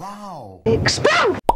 Wow. Explode!